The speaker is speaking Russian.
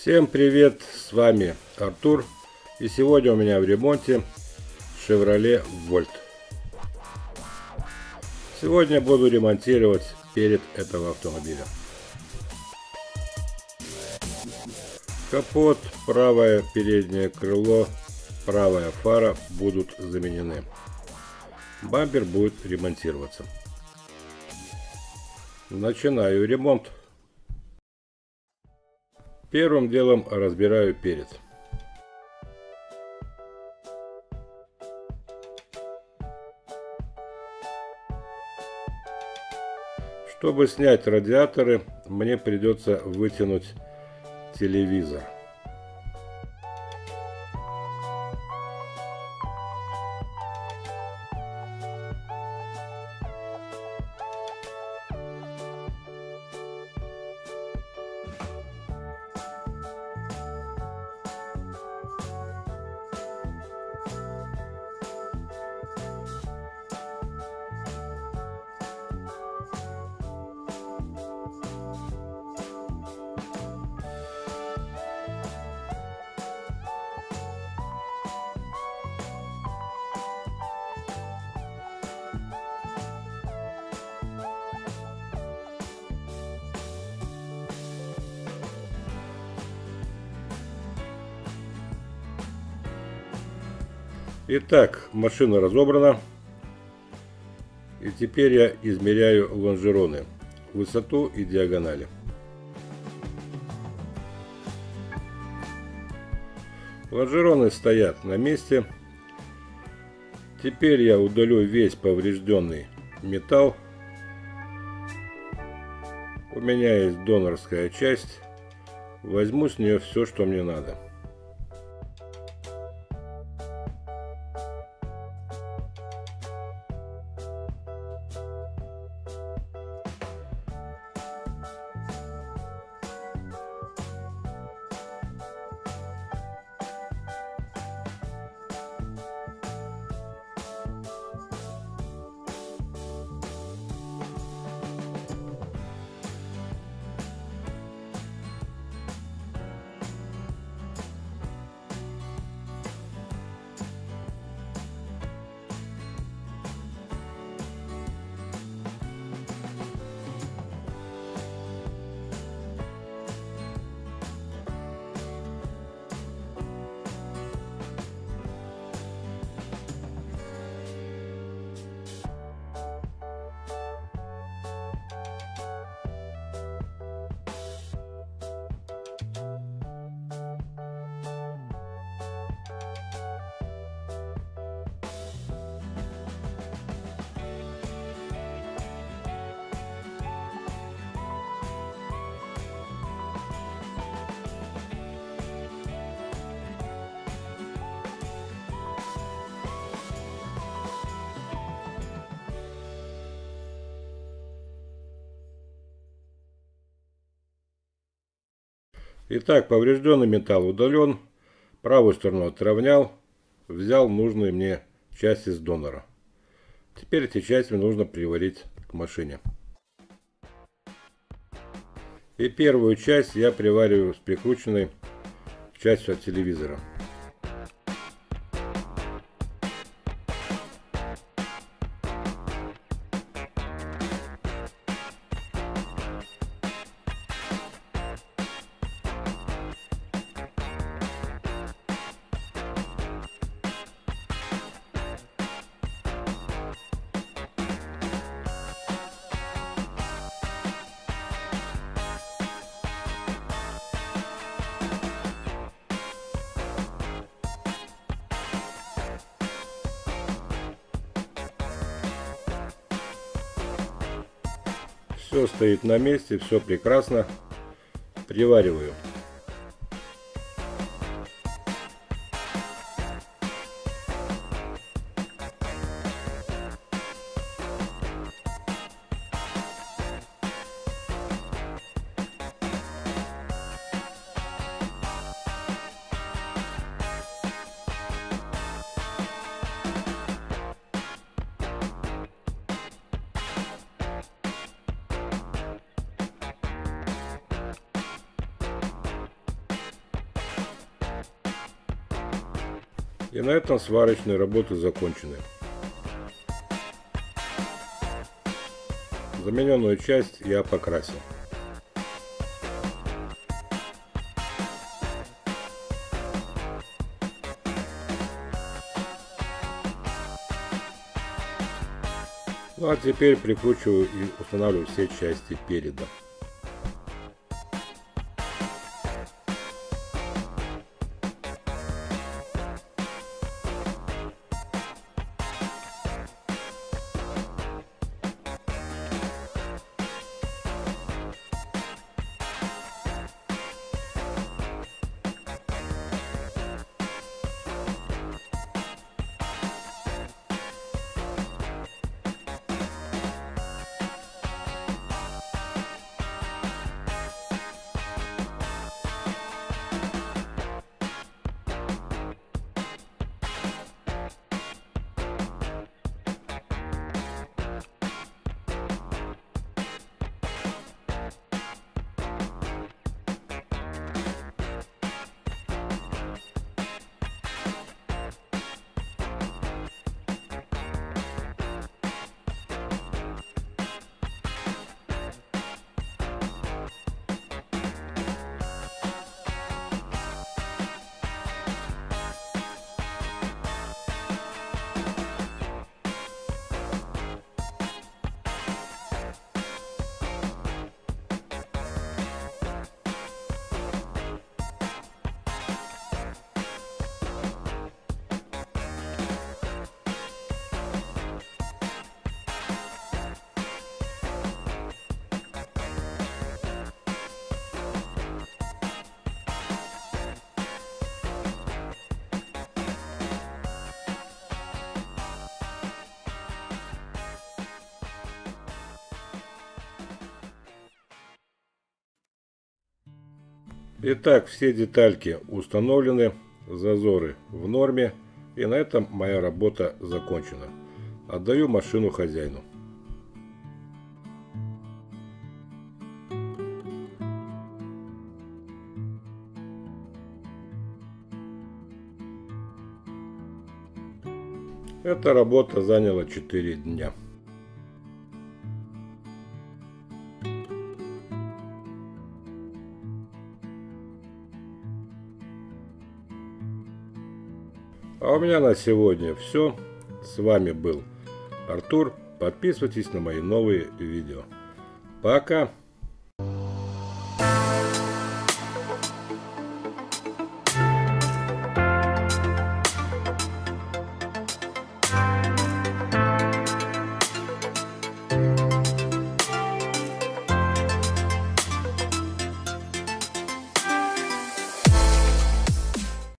Всем привет, с вами Артур и сегодня у меня в ремонте Chevrolet Volt. Сегодня буду ремонтировать перед этого автомобиля. Капот, правое переднее крыло, правая фара будут заменены. Бампер будет ремонтироваться. Начинаю ремонт. Первым делом разбираю перед. Чтобы снять радиаторы, мне придется вытянуть телевизор. Итак, машина разобрана. И теперь я измеряю лонжероны, высоту и диагонали. Лонжероны стоят на месте. Теперь я удалю весь поврежденный металл. У меня есть донорская часть. Возьму с нее все, что мне надо. Итак, поврежденный металл удален. Правую сторону отравнял. Взял нужные мне части с донора. Теперь эти части нужно приварить к машине. И первую часть я привариваю с прикрученной частью от телевизора. Все стоит на месте, все прекрасно. Привариваю. И на этом сварочные работы закончены. Замененную часть я покрасил. Ну а теперь прикручиваю и устанавливаю все части переда. Итак, все детальки установлены, зазоры в норме. И на этом моя работа закончена. Отдаю машину хозяину. Эта работа заняла 4 дня. А у меня на сегодня все. С вами был Артур. Подписывайтесь на мои новые видео. Пока!